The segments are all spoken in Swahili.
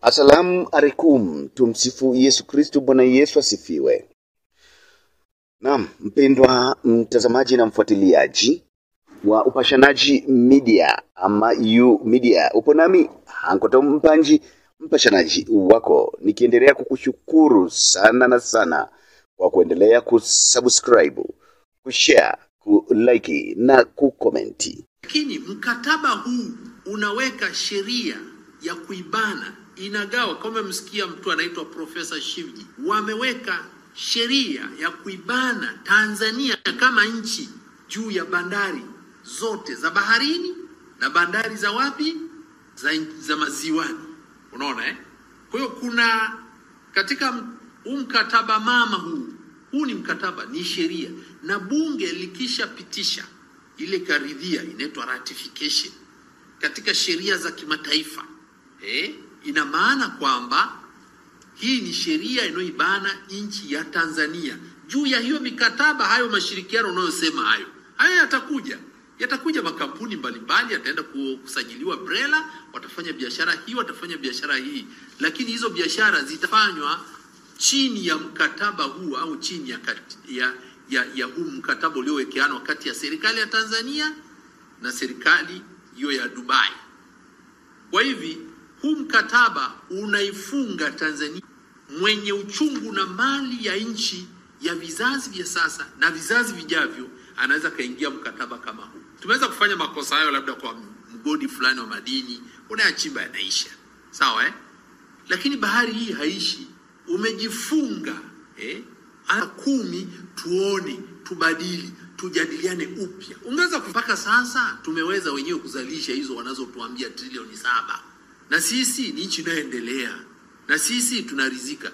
Asalamu alaikum, tumsifu Yesu Kristu. Bwana Yesu asifiwe. Naam, mpendwa mtazamaji na mfuatiliaji wa Upashanaji Media ama U Media, upo nami Hankoto Mpanji, mpashanaji wako, nikiendelea kukushukuru sana na sana kwa kuendelea kusubscribe, kushare, kulike na kukomenti. Lakini mkataba huu unaweka sheria ya kuibana, inagawa. Kama msikia mtu anaitwa Profesa Shivji, wameweka sheria ya kuibana Tanzania kama nchi juu ya bandari zote za baharini na bandari za wapi, za, za maziwani. Unaona eh? Kwa hiyo kuna katika huu mkataba mama huu huu ni mkataba, ni sheria, na bunge likishapitisha ile karidhia inaitwa ratification katika sheria za kimataifa eh, ina maana kwamba hii ni sheria inayoibana nchi ya Tanzania. Juu ya hiyo mikataba, hayo mashirikiano unayosema hayo hayo yatakuja. Yatakuja makampuni mbalimbali yataenda kusajiliwa BRELA, watafanya biashara hii, watafanya biashara hii, lakini hizo biashara zitafanywa chini ya mkataba huu au chini ya, ya, ya, ya huu mkataba uliowekeanwa kati ya serikali ya Tanzania na serikali hiyo ya Dubai. Kwa hivi huu mkataba unaifunga Tanzania mwenye uchungu na mali ya nchi ya vizazi vya sasa na vizazi vijavyo, anaweza kaingia mkataba kama huu. Tumeweza kufanya makosa hayo labda kwa mgodi fulani wa madini, unayachimba yanaisha, sawa eh? Lakini bahari hii haishi, umejifunga eh? Ana kumi, tuone, tubadili, tujadiliane upya. Ungeweza mpaka sasa tumeweza wenyewe kuzalisha hizo wanazotuambia trilioni saba, na sisi ni nchi inayoendelea, na sisi tunarizika.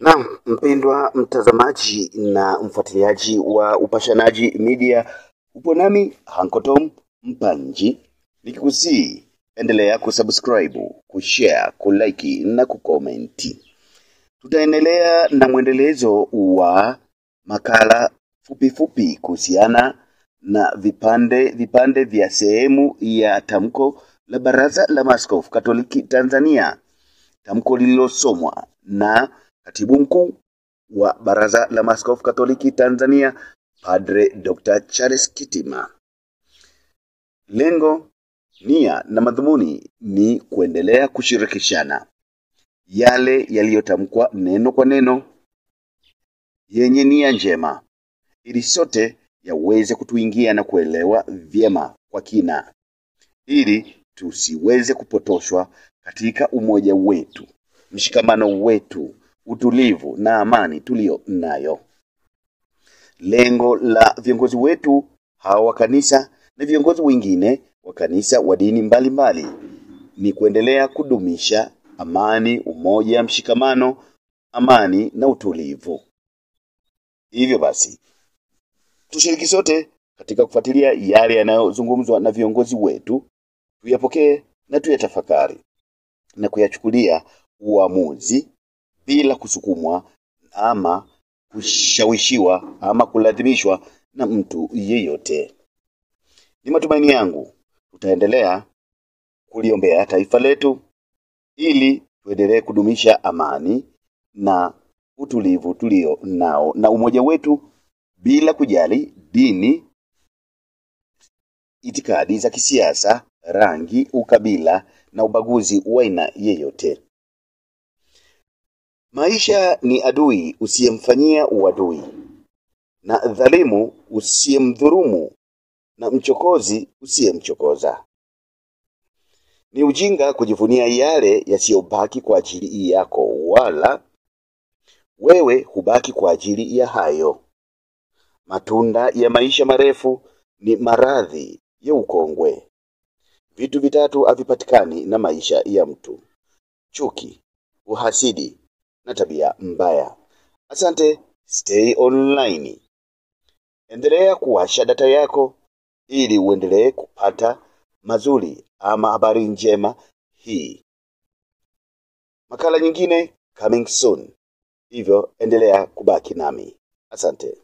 Naam, mpendwa mtazamaji na mfuatiliaji wa Upashanaji Media, upo nami Hankotom Mpanji nikikusii endelea kusubscribe, kushare, kulike na kukomenti. Tutaendelea na mwendelezo wa makala fupi fupi kuhusiana na vipande vipande vya sehemu ya tamko la Baraza la Maaskofu Katoliki Tanzania, tamko lililosomwa na Katibu Mkuu wa Baraza la Maaskofu Katoliki Tanzania, Padre Dr. Charles Kitima. Lengo, nia na madhumuni ni kuendelea kushirikishana yale yaliyotamkwa neno kwa neno yenye nia njema, ili sote yaweze kutuingia na kuelewa vyema kwa kina, ili tusiweze kupotoshwa katika umoja wetu, mshikamano wetu, utulivu na amani tuliyo nayo. Lengo la viongozi wetu hawa wa kanisa na viongozi wengine wa kanisa wa dini mbalimbali ni kuendelea kudumisha amani, umoja, mshikamano, amani na utulivu. Hivyo basi, tushiriki sote katika kufuatilia yale yanayozungumzwa na viongozi wetu, tuyapokee na tuyatafakari na kuyachukulia uamuzi bila kusukumwa ama kushawishiwa ama kulazimishwa na mtu yeyote. Ni matumaini yangu tutaendelea kuliombea taifa letu ili tuendelee kudumisha amani na utulivu tulio nao na umoja wetu bila kujali dini, itikadi za kisiasa, rangi, ukabila na ubaguzi wa aina yeyote. Maisha ni adui usiyemfanyia uadui, na dhalimu usiyemdhurumu na mchokozi usiyemchokoza. Ni ujinga kujivunia yale yasiyobaki kwa ajili yako, wala wewe hubaki kwa ajili ya hayo. Matunda ya maisha marefu ni maradhi ya ukongwe. Vitu vitatu havipatikani na maisha ya mtu: chuki, uhasidi na tabia mbaya. Asante, stay online. Endelea kuwasha data yako ili uendelee kupata mazuri ama habari njema hii. Makala nyingine coming soon, hivyo endelea kubaki nami. Asante.